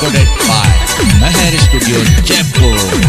Recorded by Mahar studio Jaipur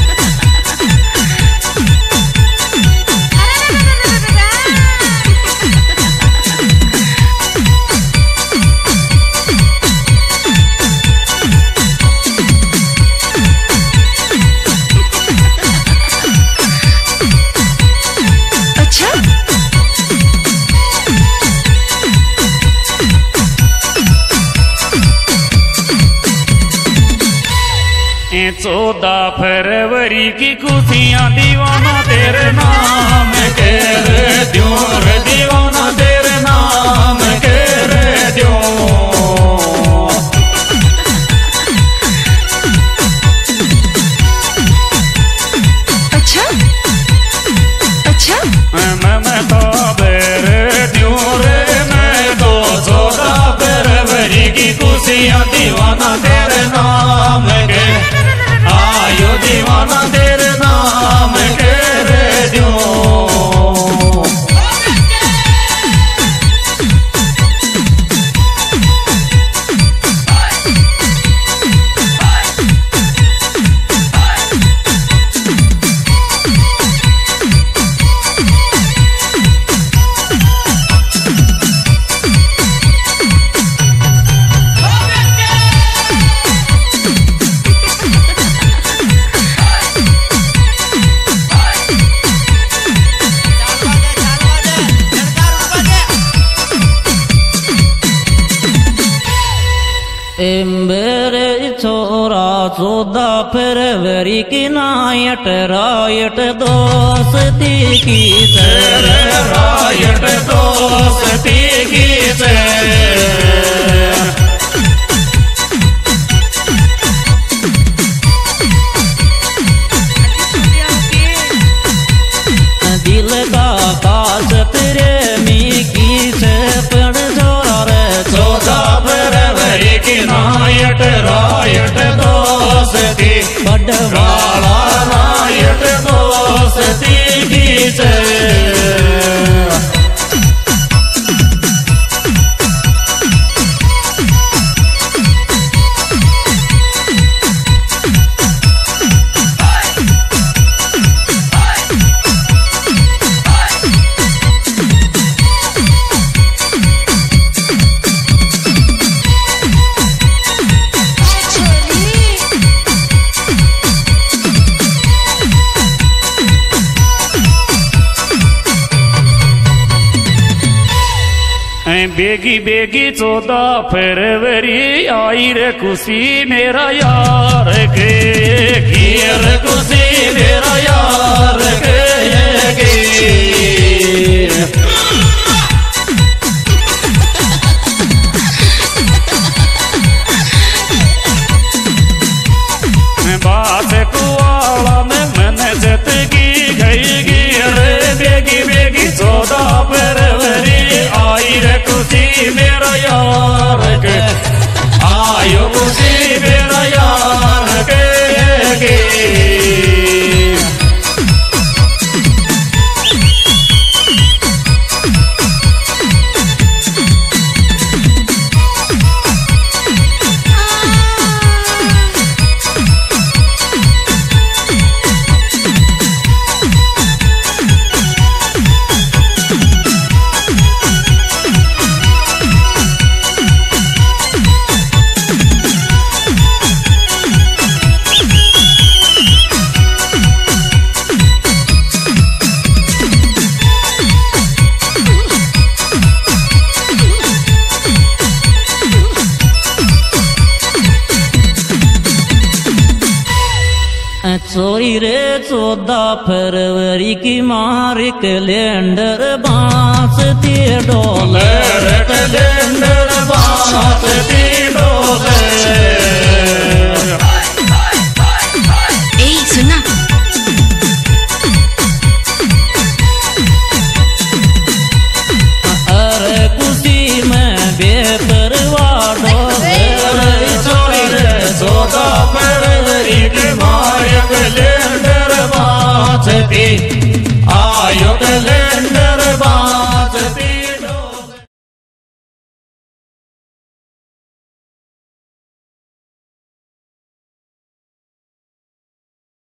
चौदह फरवरी की खुशियाँ दीवाना तेरे नाम के रे द्योर दीवाना तेरे नाम के रे द्यो अच्छा अच्छा मैं मैं तो बेरे द्योर मैं तो चौदह फरवरी की खुशियाँ दीवाना मेरे छोरा सौदा फिर वेरी की नायट रायट दोस्ती की से रायट दोस्ती की से the. ऐ बेगी बेगी चौदह फरवरी आई रे खुशी, मेरा यार के गियर खुशी, मेरा यार के गे बात कुआला में मैंने आयो खुशी चोरी रे चौदह फरवरी की मार कैलेंडर बाँस ते डॉलर कैलेंडर बात